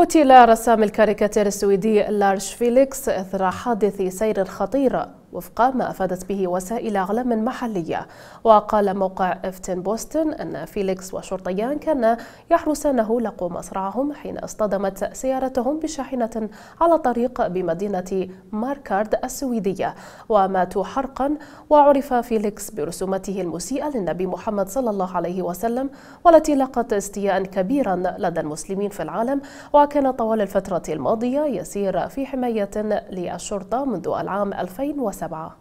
قتل رسام الكاريكاتير السويدي لارش فيليكس إثر حادث سير خطير وفق ما أفادت به وسائل إعلام محلية. وقال موقع إفتن بوستن أن فيليكس وشرطيان كانا يحرسانه لقوا مصرعهم حين اصطدمت سيارتهم بشاحنة على طريق بمدينة ماركارد السويدية. وماتوا حرقا وعرف فيليكس برسوماته المسيئة للنبي محمد صلى الله عليه وسلم والتي لقت استياء كبيرا لدى المسلمين في العالم. وكان طوال الفترة الماضية يسير في حماية للشرطة منذ العام 2007十八。